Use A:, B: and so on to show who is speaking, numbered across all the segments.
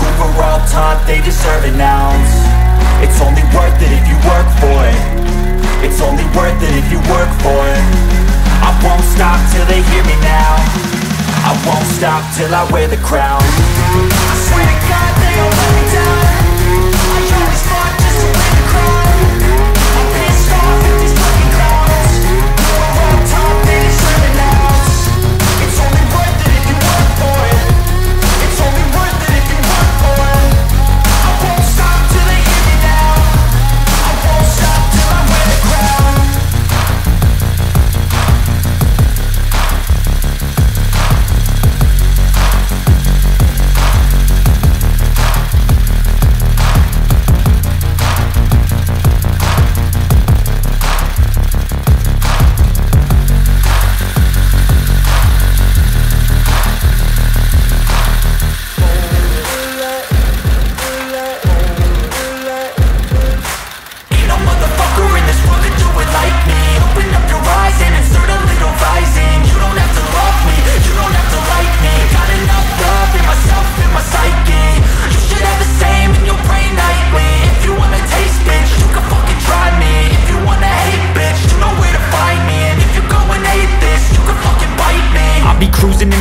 A: Who were all taught they deserve an ounce It's only worth it if you work for it. It's only worth it if you work for it. I won't stop till they hear me now. I won't stop till I wear the crown. I swear to God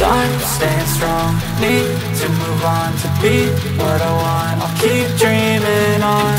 A: Time staying strong, need to move on to be what I want. I'll keep dreaming on